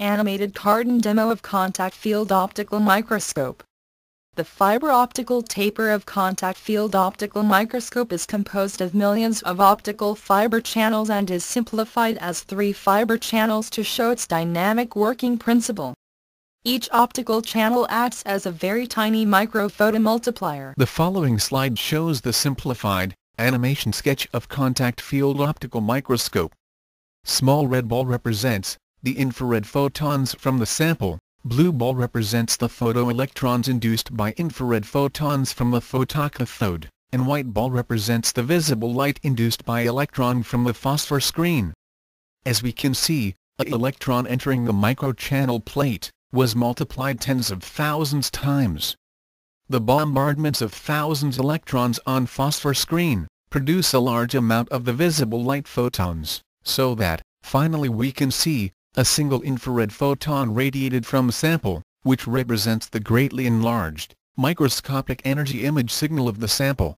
Animated Cardan Demo of Contact Field Optical Microscope The fiber optical taper of contact field optical microscope is composed of millions of optical fiber channels and is simplified as three fiber channels to show its dynamic working principle. Each optical channel acts as a very tiny microphotomultiplier. The following slide shows the simplified, animation sketch of contact field optical microscope. Small red ball represents the infrared photons from the sample, blue ball represents the photoelectrons induced by infrared photons from the photocathode, and white ball represents the visible light induced by electron from the phosphor screen. As we can see, a electron entering the microchannel plate was multiplied tens of thousands times. The bombardments of thousands electrons on phosphor screen produce a large amount of the visible light photons, so that, finally we can see, a single infrared photon radiated from a sample, which represents the greatly enlarged, microscopic energy image signal of the sample.